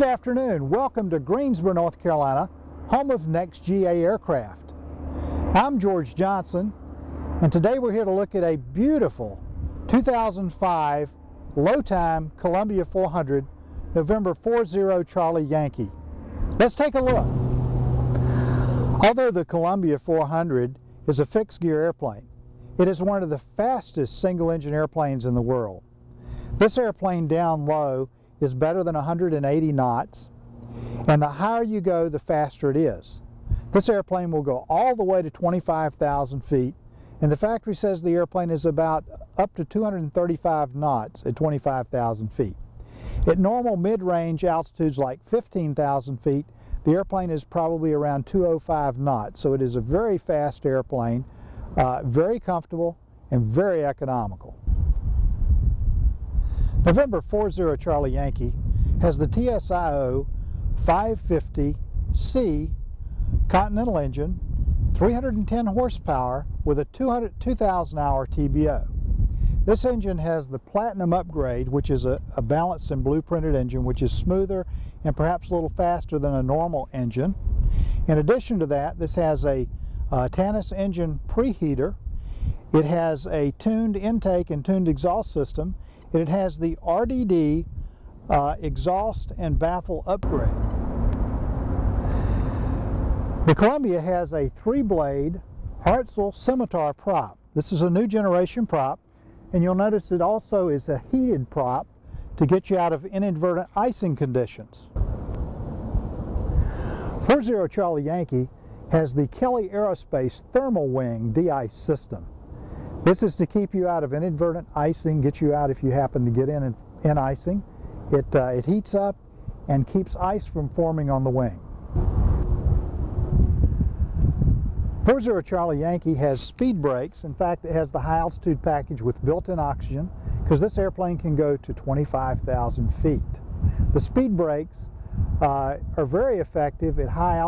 Good afternoon. Welcome to Greensboro, North Carolina, home of NexGA Aircraft. I'm George Johnson, and today we're here to look at a beautiful 2005 low-time Columbia 400 November 40 Charlie Yankee. Let's take a look. Although the Columbia 400 is a fixed gear airplane, it is one of the fastest single engine airplanes in the world. This airplane down low is better than 180 knots, and the higher you go, the faster it is. This airplane will go all the way to 25,000 feet, and the factory says the airplane is about up to 235 knots at 25,000 feet. At normal mid-range altitudes like 15,000 feet, the airplane is probably around 205 knots, so it is a very fast airplane, uh, very comfortable, and very economical. November 40 Charlie Yankee has the TSIO 550C Continental engine, 310 horsepower with a 200, 2,000 hour TBO. This engine has the Platinum upgrade, which is a, a, balanced and blueprinted engine, which is smoother and perhaps a little faster than a normal engine. In addition to that, this has a uh, Tanis engine preheater. It has a tuned intake and tuned exhaust system, it has the RDD uh, exhaust and baffle upgrade. The Columbia has a three-blade Hartzell scimitar prop. This is a new generation prop, and you'll notice it also is a heated prop to get you out of inadvertent icing conditions. 40 Charlie Yankee has the Kelly Aerospace Thermal Wing de-ice system. This is to keep you out of inadvertent icing, get you out if you happen to get in in icing. It, uh, it heats up and keeps ice from forming on the wing. 40 Charlie Yankee has speed brakes. In fact, it has the high altitude package with built-in oxygen because this airplane can go to 25,000 feet. The speed brakes uh, are very effective at high,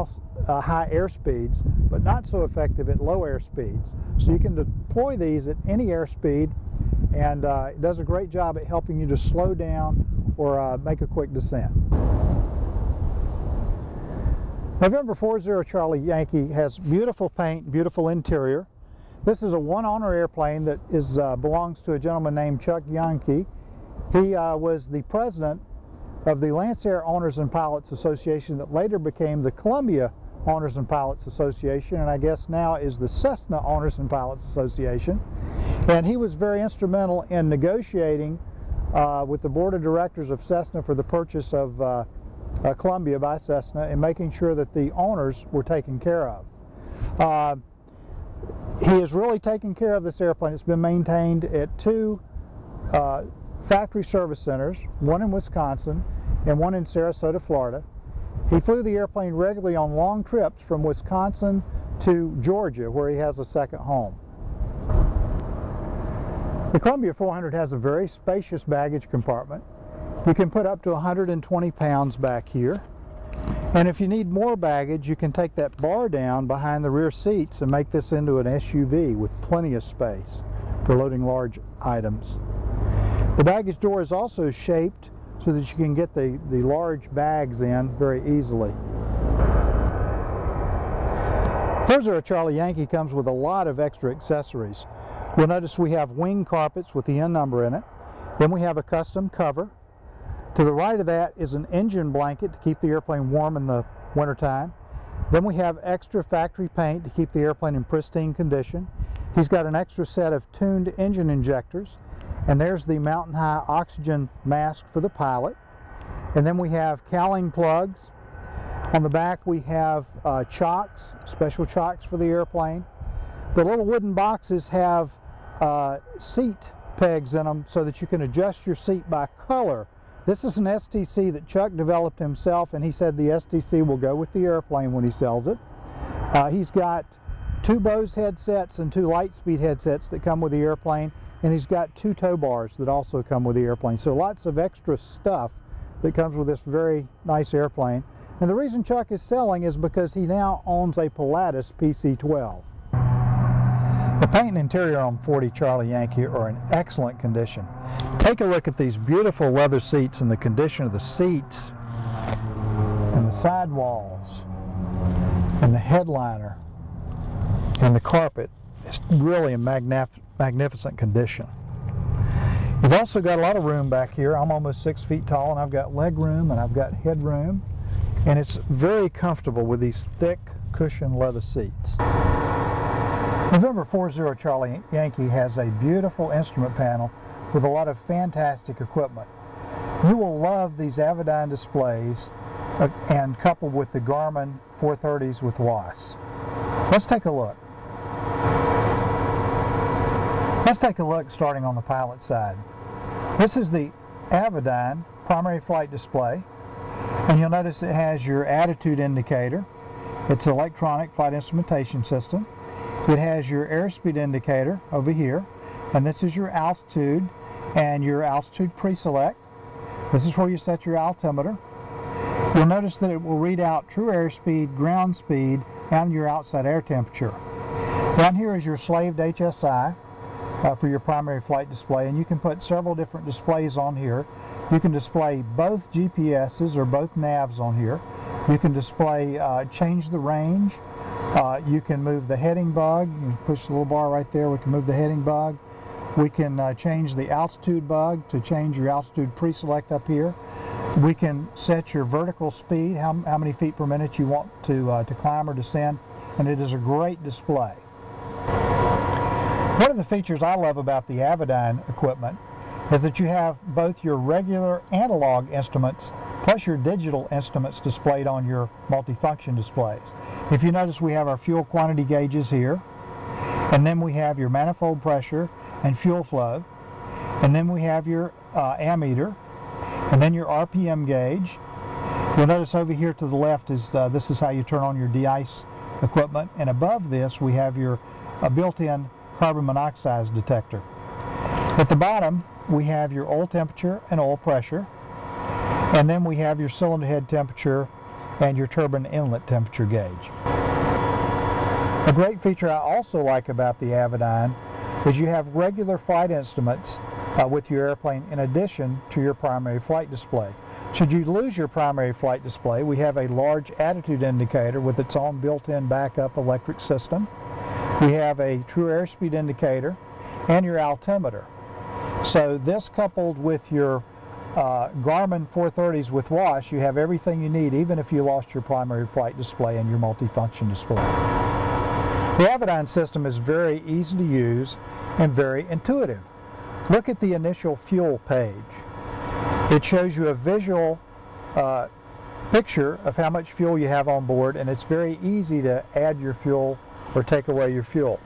uh, high air speeds, but not so effective at low air speeds. So you can deploy these at any airspeed, and uh, it does a great job at helping you to slow down or uh, make a quick descent. November 40 Charlie Yankee has beautiful paint, beautiful interior. This is a one-owner airplane that is uh, belongs to a gentleman named Chuck Yankee. He uh, was the president of the Lancair Owners and Pilots Association that later became the Columbia Owners and Pilots Association and I guess now is the Cessna Owners and Pilots Association. And he was very instrumental in negotiating uh, with the board of directors of Cessna for the purchase of uh, uh, Columbia by Cessna and making sure that the owners were taken care of. Uh, he has really taken care of this airplane. It's been maintained at two uh, factory service centers, one in Wisconsin and one in Sarasota, Florida. He flew the airplane regularly on long trips from Wisconsin to Georgia, where he has a second home. The Columbia 400 has a very spacious baggage compartment. You can put up to 120 pounds back here. And if you need more baggage, you can take that bar down behind the rear seats and make this into an SUV with plenty of space for loading large items. The baggage door is also shaped so that you can get the, the large bags in very easily. 40 Charlie Yankee comes with a lot of extra accessories. You'll notice we have wing carpets with the N number in it. Then we have a custom cover. To the right of that is an engine blanket to keep the airplane warm in the wintertime. Then we have extra factory paint to keep the airplane in pristine condition. He's got an extra set of tuned engine injectors and there's the Mountain High oxygen mask for the pilot. And then we have cowling plugs. On the back we have uh, chocks, special chocks for the airplane. The little wooden boxes have uh, seat pegs in them so that you can adjust your seat by color. This is an STC that Chuck developed himself and he said the STC will go with the airplane when he sells it. Uh, he's got two Bose headsets and two Lightspeed headsets that come with the airplane and he's got two tow bars that also come with the airplane. So lots of extra stuff that comes with this very nice airplane. And the reason Chuck is selling is because he now owns a Pilatus PC-12. The paint and interior on 40 Charlie Yankee are in excellent condition. Take a look at these beautiful leather seats and the condition of the seats and the side walls and the headliner and the carpet is really in magnif magnificent condition. You've also got a lot of room back here. I'm almost six feet tall and I've got leg room and I've got head room and it's very comfortable with these thick cushion leather seats. November 40 Charlie Yankee has a beautiful instrument panel with a lot of fantastic equipment. You will love these Avidyne displays uh, and coupled with the Garmin 430s with WAAS. Let's take a look. Let's take a look starting on the pilot side. This is the Avidyne primary flight display and you'll notice it has your attitude indicator. It's electronic flight instrumentation system. It has your airspeed indicator over here and this is your altitude and your altitude pre-select. This is where you set your altimeter. You'll notice that it will read out true airspeed, ground speed, and your outside air temperature. Down here is your slaved HSI uh, for your primary flight display and you can put several different displays on here. You can display both GPSs or both navs on here. You can display, uh, change the range. Uh, you can move the heading bug. You push the little bar right there. We can move the heading bug. We can uh, change the altitude bug to change your altitude pre-select up here. We can set your vertical speed, how, how many feet per minute you want to, uh, to climb or descend, and it is a great display. One of the features I love about the Avidyne equipment is that you have both your regular analog instruments plus your digital instruments displayed on your multifunction displays. If you notice we have our fuel quantity gauges here and then we have your manifold pressure and fuel flow and then we have your uh, ammeter and then your RPM gauge. You'll notice over here to the left is uh, this is how you turn on your de-ice equipment and above this we have your uh, built-in carbon monoxide detector. At the bottom we have your oil temperature and oil pressure and then we have your cylinder head temperature and your turbine inlet temperature gauge. A great feature I also like about the Avidyne is you have regular flight instruments uh, with your airplane in addition to your primary flight display. Should you lose your primary flight display, we have a large attitude indicator with its own built-in backup electric system. We have a true airspeed indicator and your altimeter. So this coupled with your uh, Garmin 430s with WAAS, you have everything you need even if you lost your primary flight display and your multifunction display. The Avidyne system is very easy to use and very intuitive. Look at the initial fuel page. It shows you a visual uh, picture of how much fuel you have on board and it's very easy to add your fuel or take away your fuel.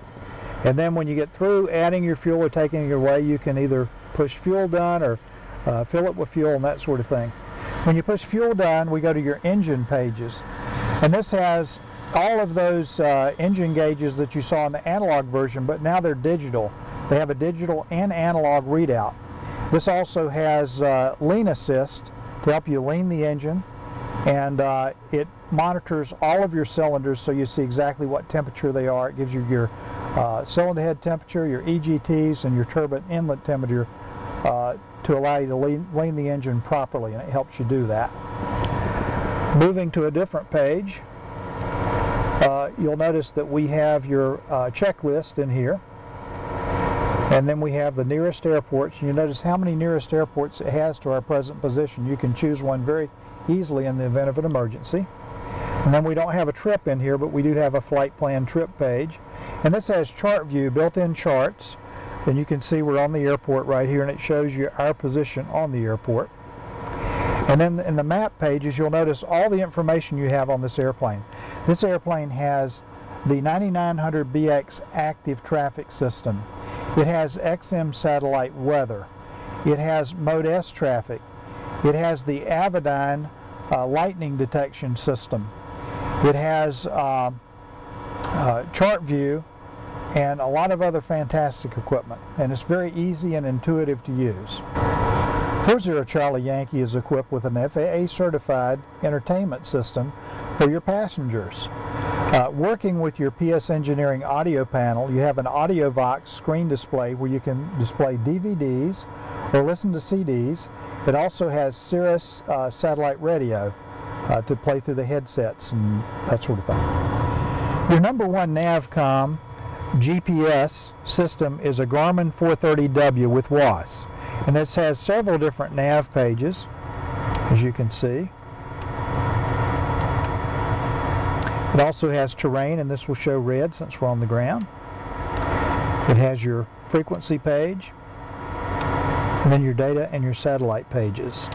And then when you get through adding your fuel or taking it away, you can either push fuel done or uh, fill it with fuel and that sort of thing. When you push fuel done, we go to your engine pages. And this has all of those uh, engine gauges that you saw in the analog version, but now they're digital. They have a digital and analog readout. This also has uh, lean assist to help you lean the engine and uh, it monitors all of your cylinders so you see exactly what temperature they are. It gives you your uh, cylinder head temperature, your EGTs, and your turbine inlet temperature uh, to allow you to lean, lean the engine properly, and it helps you do that. Moving to a different page, uh, you'll notice that we have your uh, checklist in here. And then we have the nearest airports. You notice how many nearest airports it has to our present position. You can choose one very easily in the event of an emergency. And then we don't have a trip in here, but we do have a flight plan trip page. And this has chart view, built-in charts. And you can see we're on the airport right here, and it shows you our position on the airport. And then in the map pages, you'll notice all the information you have on this airplane. This airplane has the 9900BX active traffic system. It has XM satellite weather. It has Mode S traffic. It has the Avidyne uh, lightning detection system. It has uh, uh, chart view and a lot of other fantastic equipment. And it's very easy and intuitive to use. 40 Charlie Yankee is equipped with an FAA certified entertainment system for your passengers. Uh, working with your PS Engineering audio panel, you have an AudioVox screen display where you can display DVDs or listen to CDs. It also has Sirius uh, satellite radio uh, to play through the headsets and that sort of thing. Your number one Navcom GPS system is a Garmin 430W with WAAS. And this has several different nav pages, as you can see. It also has terrain, and this will show red since we're on the ground. It has your frequency page, and then your data and your satellite pages.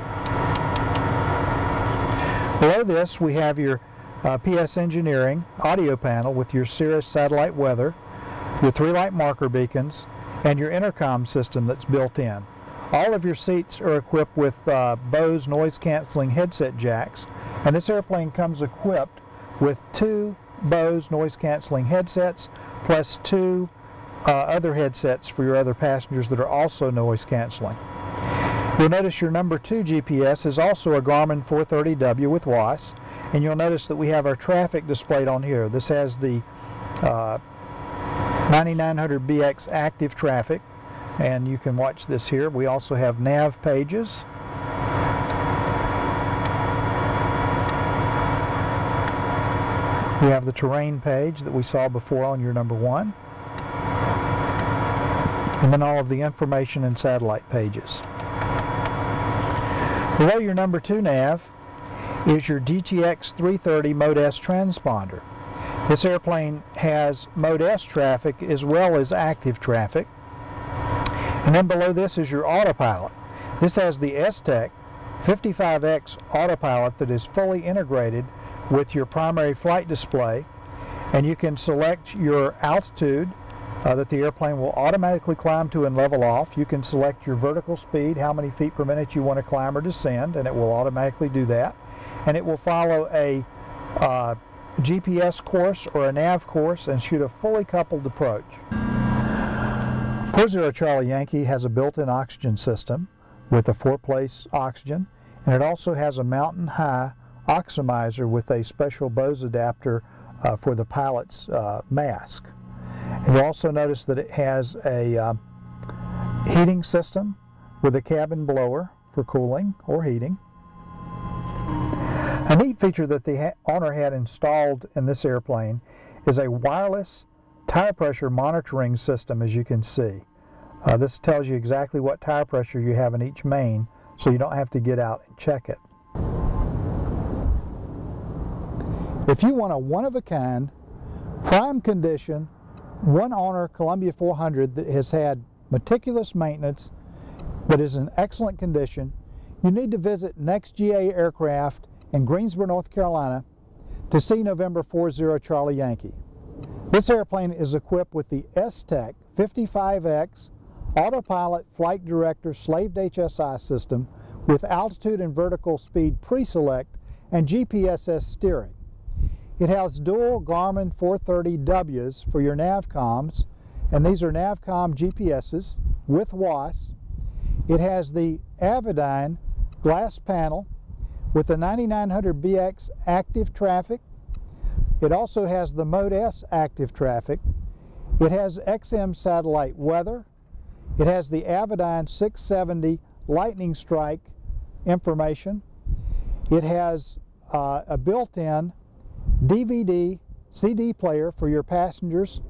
Below this, we have your uh, PS Engineering audio panel with your Sirius satellite weather, your three light marker beacons, and your intercom system that's built in. All of your seats are equipped with uh, Bose noise canceling headset jacks, and this airplane comes equipped with two Bose noise canceling headsets plus two uh, other headsets for your other passengers that are also noise canceling. You'll notice your number two GPS is also a Garmin 430W with WAAS, and you'll notice that we have our traffic displayed on here. This has the uh, 9900BX active traffic and you can watch this here. We also have nav pages. We have the terrain page that we saw before on your number one. And then all of the information and satellite pages. Below your number two nav is your GTX 330 Mode S transponder. This airplane has Mode S traffic as well as active traffic. And then below this is your autopilot. This has the S-TEC 55X autopilot that is fully integrated with your primary flight display and you can select your altitude uh, that the airplane will automatically climb to and level off. You can select your vertical speed, how many feet per minute you want to climb or descend, and it will automatically do that. And it will follow a uh, GPS course or a nav course and shoot a fully coupled approach. 40 Charlie Yankee has a built-in oxygen system with a four-place oxygen and it also has a mountain high Oxymizer with a special Bose adapter uh, for the pilot's uh, mask. And you'll also notice that it has a uh, heating system with a cabin blower for cooling or heating. A neat feature that the owner had installed in this airplane is a wireless tire pressure monitoring system as you can see. Uh, this tells you exactly what tire pressure you have in each main so you don't have to get out and check it. If you want a one-of-a-kind, prime condition, one owner Columbia 400 that has had meticulous maintenance but is in excellent condition, you need to visit NexGA Aircraft in Greensboro, North Carolina to see November 40 Charlie Yankee. This airplane is equipped with the S-TEC 55X Autopilot Flight Director Slaved HSI system with altitude and vertical speed pre-select and GPSS steering. It has dual Garmin 430Ws for your NavComs, and these are NavCom GPSs with WAAS. It has the Avidyne glass panel with the 9900BX active traffic. It also has the Mode S active traffic. It has XM satellite weather. It has the Avidyne 670 lightning strike information. It has uh, a built-in DVD CD player for your passengers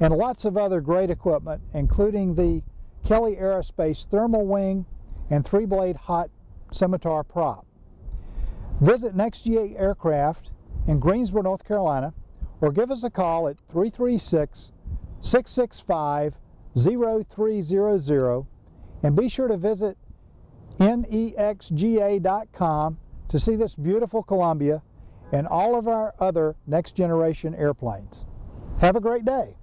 and lots of other great equipment including the Kelly Aerospace thermal wing and three-blade hot scimitar prop. Visit NexGA Aircraft in Greensboro, North Carolina, or give us a call at 336 665 0300 and be sure to visit nexga.com to see this beautiful Columbia and all of our other next generation airplanes. Have a great day.